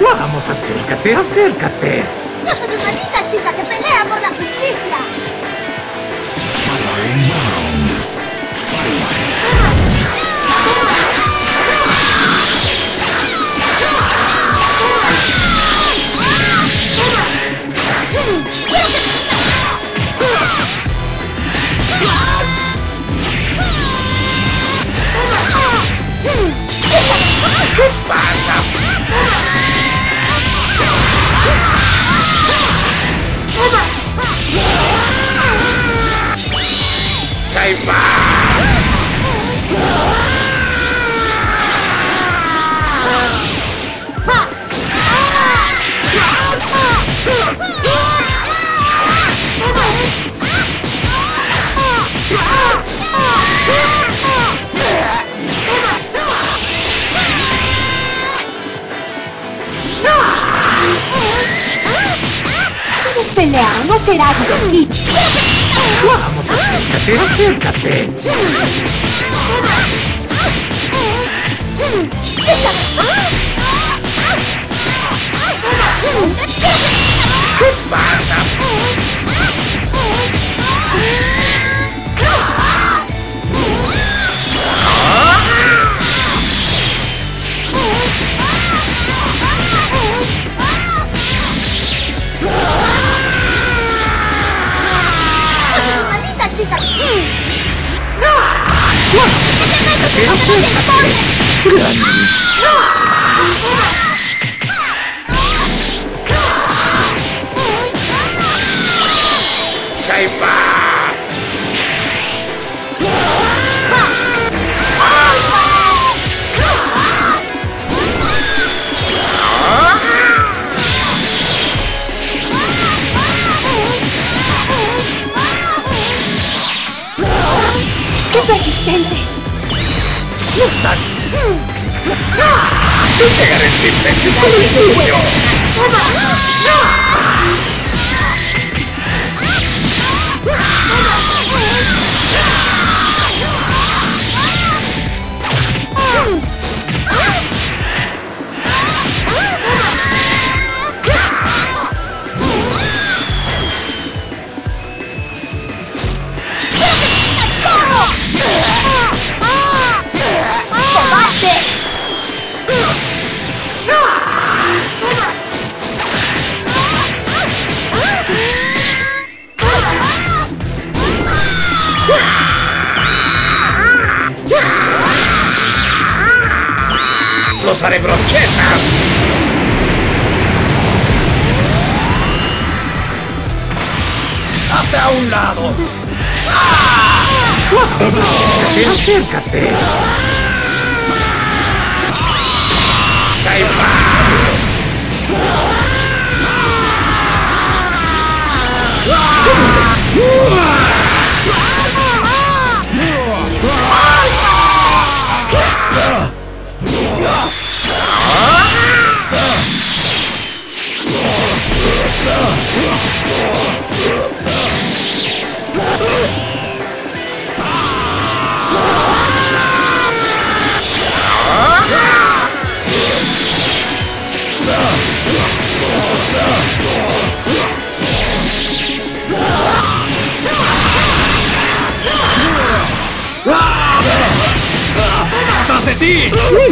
Vamos, acércate, acércate. Yo soy una linda chica que pelea por la justicia. ¿Quieres pelear? No será divertido. Vamos, acércate, acércate. ¿Qué resistente. No están. ¡Tú te el tuyo! ¡Los haré brochetas! ¡Hazte a un lado! Acércate, acércate. ¡Atrás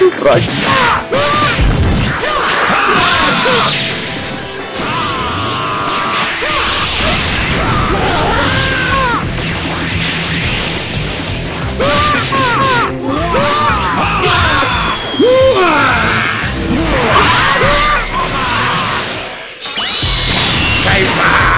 Right. Saber!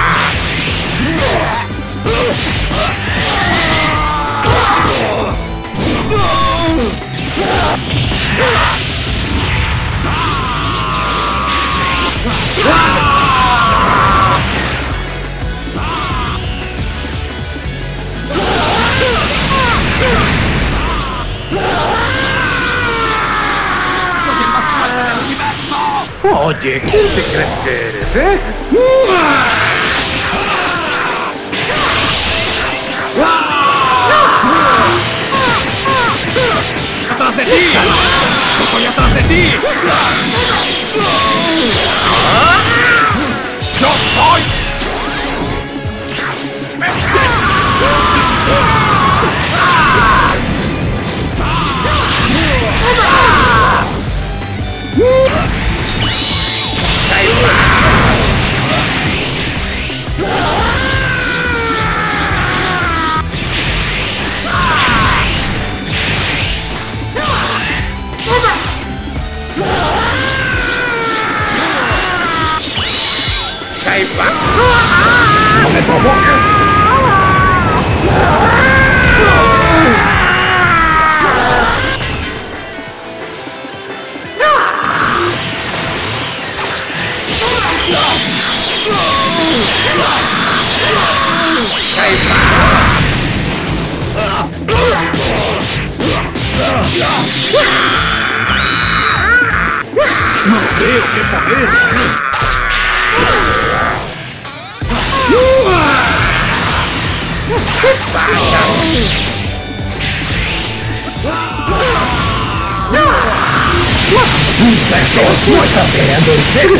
Oye, ¿quién te crees que eres, eh? ¡Atrás de ti! ¡Estoy atrás de ti! Não tenho que morrer! ¡Insectos! ¡No están peleando en serio!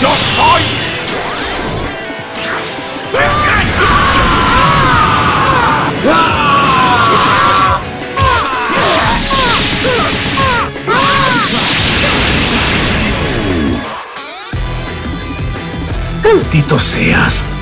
¡Yo ¡Maldito seas!